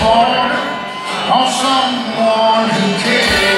hard on someone who cares.